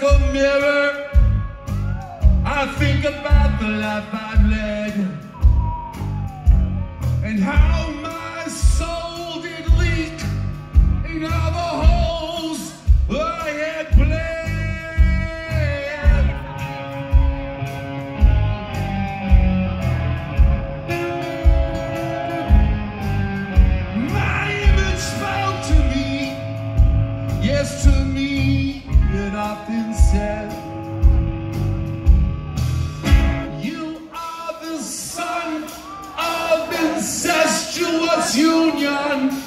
like a mirror. I think about the life I've led and how my soul did leak in all the holes I had union.